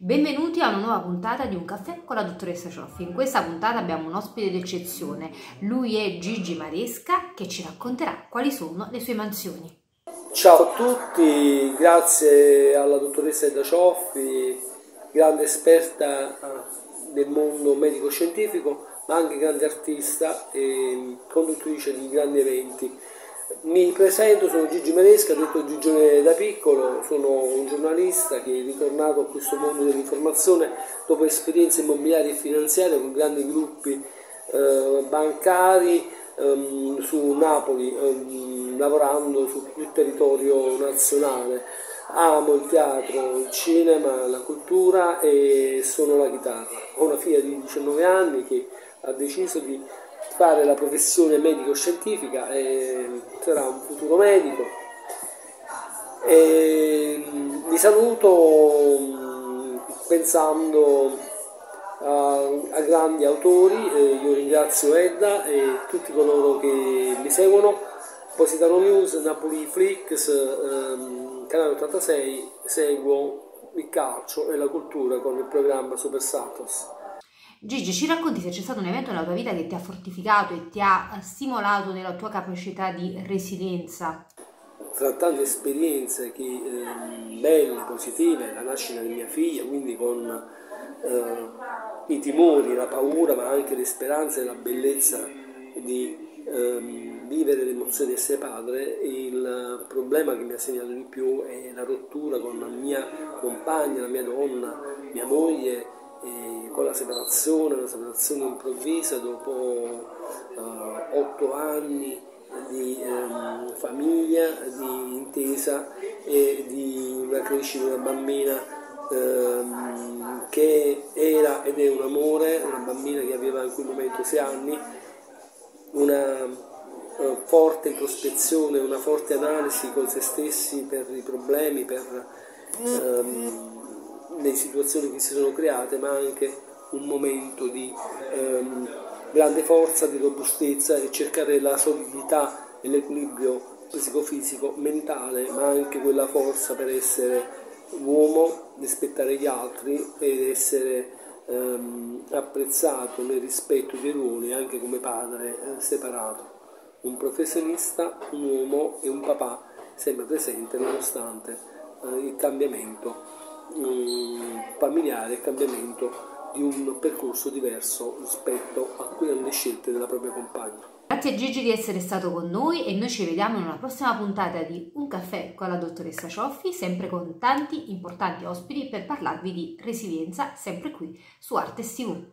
Benvenuti a una nuova puntata di Un caffè con la dottoressa Cioffi. In questa puntata abbiamo un ospite d'eccezione. Lui è Gigi Maresca che ci racconterà quali sono le sue mansioni. Ciao a tutti, grazie alla dottoressa Eda Cioffi, grande esperta ah, del mondo medico-scientifico, ma anche grande artista e conduttrice di grandi eventi. Mi presento, sono Gigi Maresca, detto Gigione da piccolo, sono un giornalista che è ritornato a questo mondo dell'informazione dopo esperienze immobiliari e finanziarie con grandi gruppi eh, bancari ehm, su Napoli, ehm, lavorando su tutto il territorio nazionale. Amo il teatro, il cinema, la cultura e suono la chitarra. Ho una figlia di 19 anni che ha deciso di fare la professione medico-scientifica e sarà un futuro medico. E vi saluto mm, pensando a, a grandi autori, eh, io ringrazio Edda e tutti coloro che mi seguono, Positano News, Napoli Flix, ehm, Canale 86, seguo il calcio e la cultura con il programma Super Satos. Gigi, ci racconti se c'è stato un evento nella tua vita che ti ha fortificato e ti ha stimolato nella tua capacità di resilienza? Tra tante esperienze che, eh, belle, positive, la nascita di mia figlia, quindi con eh, i timori, la paura, ma anche le speranze e la bellezza di ehm, vivere l'emozione di essere padre, il problema che mi ha segnato di più è la rottura con la mia compagna, la mia donna, mia moglie con la separazione, una separazione improvvisa dopo uh, otto anni di um, famiglia, di intesa e di una crescita di una bambina um, che era ed è un amore, una bambina che aveva in quel momento sei anni, una uh, forte introspezione, una forte analisi con se stessi per i problemi, per um, le situazioni che si sono create, ma anche un momento di ehm, grande forza, di robustezza e cercare la solidità e l'equilibrio psicofisico, mentale, ma anche quella forza per essere uomo, rispettare gli altri ed essere ehm, apprezzato nel rispetto dei ruoli anche come padre eh, separato. Un professionista, un uomo e un papà sempre presente nonostante eh, il cambiamento familiare e cambiamento di un percorso diverso rispetto a quelle scelte della propria compagna. Grazie a Gigi di essere stato con noi e noi ci vediamo in una prossima puntata di Un caffè con la dottoressa Cioffi, sempre con tanti importanti ospiti per parlarvi di resilienza, sempre qui su Artes TV.